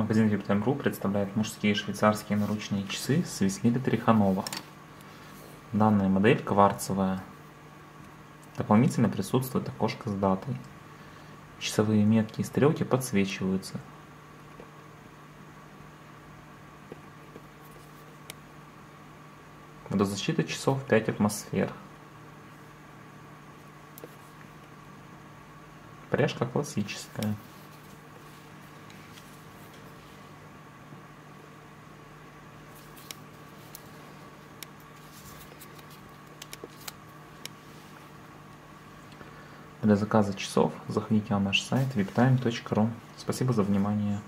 Магазин VIPTime.ru представляет мужские швейцарские наручные часы с мм Ханова. Данная модель кварцевая. Дополнительно присутствует окошко с датой. Часовые метки и стрелки подсвечиваются. Водозащита часов 5 атмосфер. Пряжка классическая. Для заказа часов заходите на наш сайт viptime.ru. Спасибо за внимание.